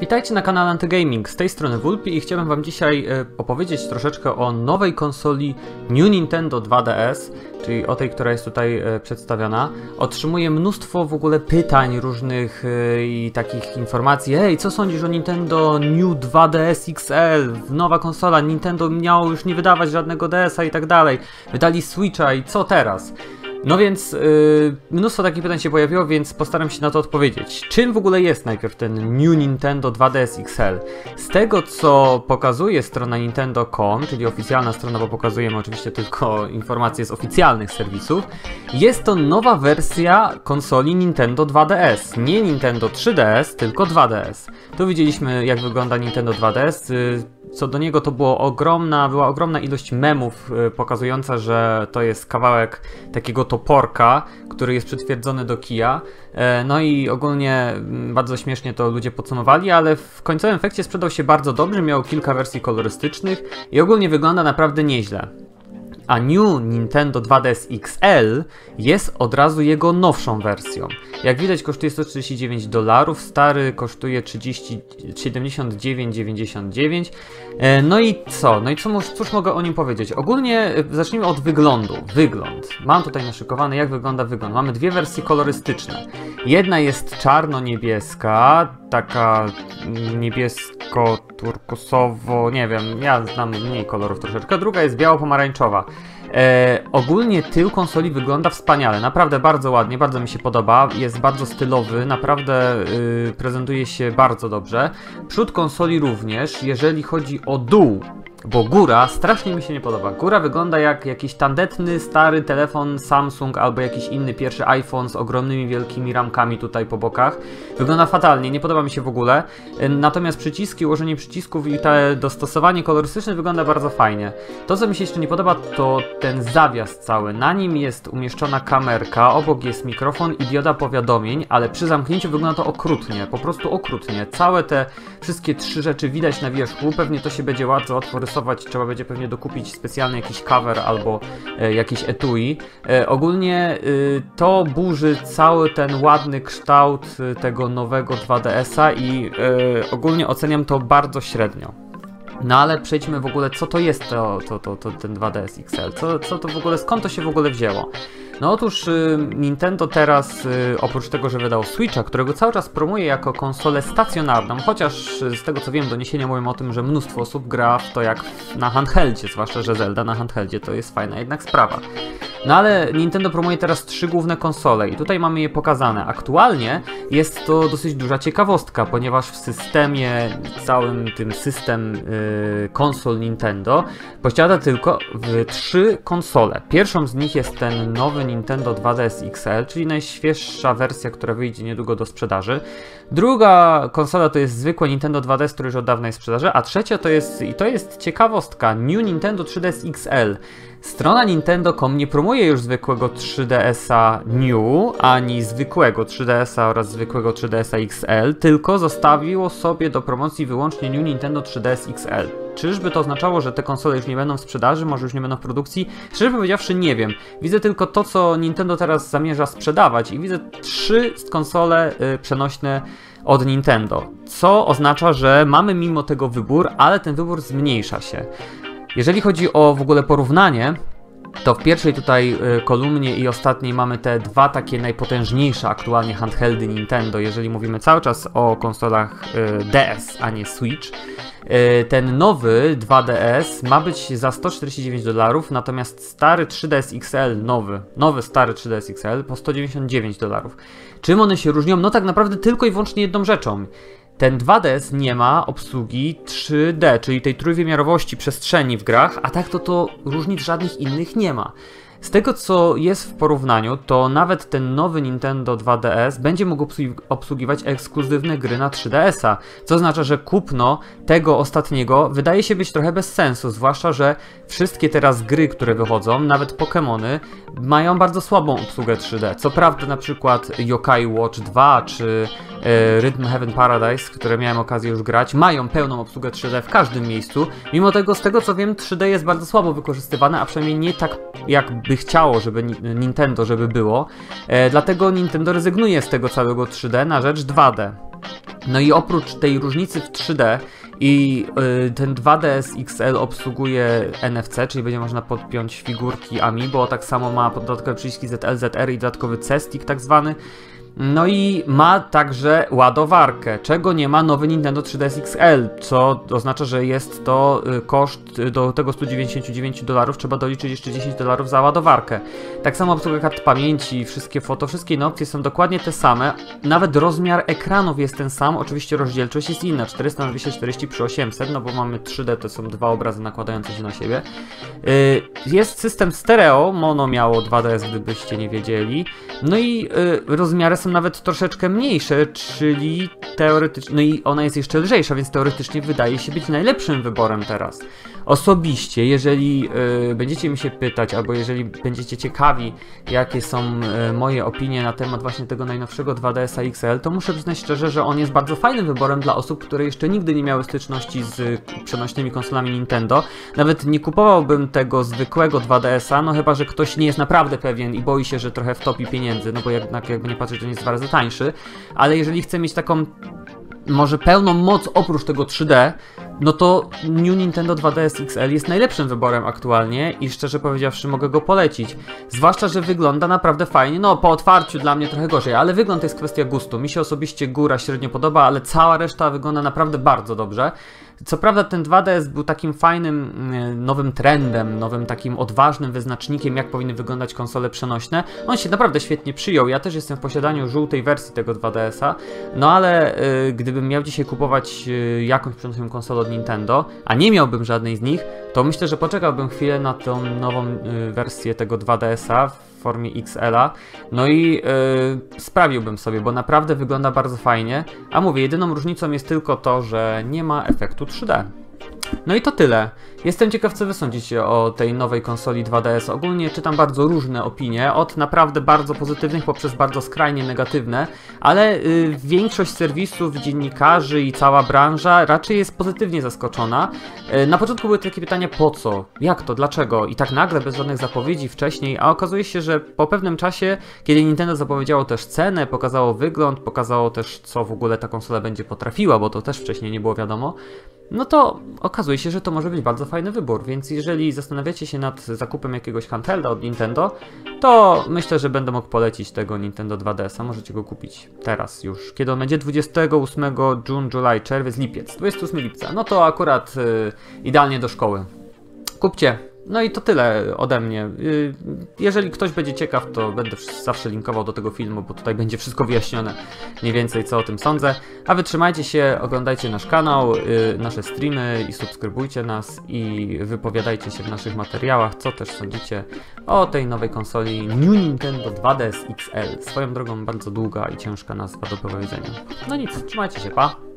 Witajcie na kanale Antygaming, z tej strony Wulpi i chciałbym wam dzisiaj e, opowiedzieć troszeczkę o nowej konsoli New Nintendo 2DS, czyli o tej, która jest tutaj e, przedstawiona. Otrzymuję mnóstwo w ogóle pytań różnych e, i takich informacji. Hej, co sądzisz o Nintendo New 2DS XL? Nowa konsola, Nintendo miało już nie wydawać żadnego DS-a i tak dalej. Wydali Switcha i co teraz? No więc yy, mnóstwo takich pytań się pojawiło, więc postaram się na to odpowiedzieć. Czym w ogóle jest najpierw ten New Nintendo 2DS XL? Z tego co pokazuje strona Nintendo.com, czyli oficjalna strona, bo pokazujemy oczywiście tylko informacje z oficjalnych serwisów, jest to nowa wersja konsoli Nintendo 2DS. Nie Nintendo 3DS, tylko 2DS. Tu widzieliśmy jak wygląda Nintendo 2DS. Yy, co do niego to było ogromna, była ogromna ilość memów y, pokazująca, że to jest kawałek takiego toporka, który jest przytwierdzony do kija. E, no i ogólnie mm, bardzo śmiesznie to ludzie podsumowali, ale w końcowym efekcie sprzedał się bardzo dobrze, miał kilka wersji kolorystycznych i ogólnie wygląda naprawdę nieźle. A New Nintendo 2DS XL jest od razu jego nowszą wersją. Jak widać kosztuje 139 dolarów, stary kosztuje 30, 79,99. E, no i co? No i co, cóż mogę o nim powiedzieć? Ogólnie e, zacznijmy od wyglądu. Wygląd. Mam tutaj naszykowany jak wygląda wygląd. Mamy dwie wersje kolorystyczne. Jedna jest czarno-niebieska, taka niebiesko-turkusowo, nie wiem, ja znam mniej kolorów troszeczkę. Druga jest biało-pomarańczowa. E, ogólnie tył konsoli wygląda wspaniale, naprawdę bardzo ładnie, bardzo mi się podoba, jest bardzo stylowy, naprawdę y, prezentuje się bardzo dobrze. Przód konsoli również, jeżeli chodzi o dół, bo góra strasznie mi się nie podoba. Góra wygląda jak jakiś tandetny, stary telefon Samsung albo jakiś inny pierwszy iPhone z ogromnymi, wielkimi ramkami tutaj po bokach. Wygląda fatalnie, nie podoba mi się w ogóle. Natomiast przyciski, ułożenie przycisków i te dostosowanie kolorystyczne wygląda bardzo fajnie. To, co mi się jeszcze nie podoba, to ten zawias cały. Na nim jest umieszczona kamerka, obok jest mikrofon i dioda powiadomień, ale przy zamknięciu wygląda to okrutnie, po prostu okrutnie. Całe te wszystkie trzy rzeczy widać na wierzchu, pewnie to się będzie łatwo trzeba będzie pewnie dokupić specjalny jakiś cover albo e, jakiś etui. E, ogólnie e, to burzy cały ten ładny kształt tego nowego 2DS-a i ogólnie oceniam to bardzo średnio. No ale przejdźmy w ogóle, co to jest to, to, to, to ten 2DS XL, co, co to w ogóle, skąd to się w ogóle wzięło? No otóż y, Nintendo teraz, y, oprócz tego, że wydał Switcha, którego cały czas promuje jako konsolę stacjonarną, chociaż y, z tego co wiem, doniesienia mówią o tym, że mnóstwo osób gra w to jak na handheldzie, zwłaszcza, że Zelda na handheldzie to jest fajna jednak sprawa. No ale Nintendo promuje teraz trzy główne konsole i tutaj mamy je pokazane. Aktualnie jest to dosyć duża ciekawostka, ponieważ w systemie, całym tym system yy, konsol Nintendo posiada tylko w trzy konsole. Pierwszą z nich jest ten nowy Nintendo 2DS XL, czyli najświeższa wersja, która wyjdzie niedługo do sprzedaży. Druga konsola to jest zwykłe Nintendo 2DS, który już od dawna jest w sprzedaży, a trzecia to jest, i to jest ciekawostka, New Nintendo 3DS XL. Strona Nintendo.com nie promuje już zwykłego 3DS-a New, ani zwykłego 3DS-a oraz zwykłego 3DS-a XL, tylko zostawiło sobie do promocji wyłącznie New Nintendo 3DS XL. Czyżby to oznaczało, że te konsole już nie będą w sprzedaży, może już nie będą w produkcji? Szczerze powiedziawszy nie wiem. Widzę tylko to, co Nintendo teraz zamierza sprzedawać i widzę trzy konsole y, przenośne od Nintendo, co oznacza, że mamy mimo tego wybór, ale ten wybór zmniejsza się. Jeżeli chodzi o w ogóle porównanie, to w pierwszej tutaj y, kolumnie i ostatniej mamy te dwa takie najpotężniejsze aktualnie handheldy Nintendo, jeżeli mówimy cały czas o konsolach y, DS, a nie Switch. Y, ten nowy 2DS ma być za 149 dolarów, natomiast stary 3DS XL, nowy, nowy stary 3DS XL po 199 dolarów. Czym one się różnią? No tak naprawdę tylko i wyłącznie jedną rzeczą. Ten 2DS nie ma obsługi 3D, czyli tej trójwymiarowości przestrzeni w grach, a tak to to różnic żadnych innych nie ma. Z tego co jest w porównaniu, to nawet ten nowy Nintendo 2DS będzie mógł obsługiwać ekskluzywne gry na 3DS-a, co oznacza, że kupno tego ostatniego wydaje się być trochę bez sensu, zwłaszcza, że wszystkie teraz gry, które wychodzą, nawet Pokémony, mają bardzo słabą obsługę 3D. Co prawda na przykład Yokai Watch 2 czy e, Rhythm Heaven Paradise, które miałem okazję już grać, mają pełną obsługę 3D w każdym miejscu. Mimo tego, z tego co wiem, 3D jest bardzo słabo wykorzystywane, a przynajmniej nie tak by chciało, żeby Nintendo, żeby było. E, dlatego Nintendo rezygnuje z tego całego 3D na rzecz 2D. No i oprócz tej różnicy w 3D i y, ten 2DS XL obsługuje NFC, czyli będzie można podpiąć figurki Amiibo, tak samo ma dodatkowe przyciski ZL, ZR i dodatkowy C-Stick tak zwany. No i ma także ładowarkę, czego nie ma nowy Nintendo 3DS XL, co oznacza, że jest to y, koszt y, do tego 199 dolarów, trzeba doliczyć jeszcze 10 dolarów za ładowarkę. Tak samo obsługa kart pamięci, wszystkie foto, wszystkie inne opcje są dokładnie te same, nawet rozmiar ekranów jest ten sam, oczywiście rozdzielczość jest inna, 400 na 240 przy 800, no bo mamy 3D, to są dwa obrazy nakładające się na siebie. Y, jest system stereo, mono miało 2DS, gdybyście nie wiedzieli, no i rozmiary są nawet troszeczkę mniejsze, czyli teoretycznie, no i ona jest jeszcze lżejsza, więc teoretycznie wydaje się być najlepszym wyborem teraz. Osobiście, jeżeli y, będziecie mi się pytać, albo jeżeli będziecie ciekawi, jakie są y, moje opinie na temat właśnie tego najnowszego 2DS XL, to muszę przyznać szczerze, że on jest bardzo fajnym wyborem dla osób, które jeszcze nigdy nie miały styczności z przenośnymi konsolami Nintendo. Nawet nie kupowałbym tego zwykłego 2DS-a, no chyba, że ktoś nie jest naprawdę pewien i boi się, że trochę wtopi pieniędzy, no bo jednak jakby nie patrzeć, to nie jest dwa razy tańszy, ale jeżeli chce mieć taką może pełną moc oprócz tego 3D, no to New Nintendo 2DS XL jest najlepszym wyborem aktualnie i szczerze powiedziawszy mogę go polecić. Zwłaszcza, że wygląda naprawdę fajnie. No, po otwarciu dla mnie trochę gorzej, ale wygląd jest kwestia gustu. Mi się osobiście góra średnio podoba, ale cała reszta wygląda naprawdę bardzo dobrze. Co prawda ten 2DS był takim fajnym mm, nowym trendem, nowym takim odważnym wyznacznikiem, jak powinny wyglądać konsole przenośne. On się naprawdę świetnie przyjął. Ja też jestem w posiadaniu żółtej wersji tego 2DS-a, no ale y, gdybym miał dzisiaj kupować y, jakąś przenośną konsolę od Nintendo, a nie miałbym żadnej z nich, to myślę, że poczekałbym chwilę na tą nową y, wersję tego 2DS-a w formie XL-a, no i yy, sprawiłbym sobie, bo naprawdę wygląda bardzo fajnie, a mówię, jedyną różnicą jest tylko to, że nie ma efektu 3D. No i to tyle. Jestem ciekaw, co wy sądzicie o tej nowej konsoli 2DS. Ogólnie czytam bardzo różne opinie, od naprawdę bardzo pozytywnych poprzez bardzo skrajnie negatywne, ale y, większość serwisów, dziennikarzy i cała branża raczej jest pozytywnie zaskoczona. Y, na początku były takie pytania po co, jak to, dlaczego i tak nagle bez żadnych zapowiedzi wcześniej, a okazuje się, że po pewnym czasie, kiedy Nintendo zapowiedziało też cenę, pokazało wygląd, pokazało też co w ogóle ta konsola będzie potrafiła, bo to też wcześniej nie było wiadomo, no to okazuje się, że to może być bardzo fajny wybór, więc jeżeli zastanawiacie się nad zakupem jakiegoś handhelda od Nintendo, to myślę, że będę mógł polecić tego Nintendo 2DS-a, możecie go kupić teraz już. Kiedy on będzie? 28 June, July, czerwiec, lipiec, 28 lipca, no to akurat y, idealnie do szkoły. Kupcie, no i to tyle ode mnie. Y, jeżeli ktoś będzie ciekaw, to będę zawsze linkował do tego filmu, bo tutaj będzie wszystko wyjaśnione mniej więcej co o tym sądzę. A wytrzymajcie się, oglądajcie nasz kanał, y, nasze streamy i subskrybujcie nas i wypowiadajcie się w naszych materiałach, co też sądzicie o tej nowej konsoli New Nintendo 2DS XL. Swoją drogą bardzo długa i ciężka nazwa do powiedzenia. No nic, trzymajcie się, pa!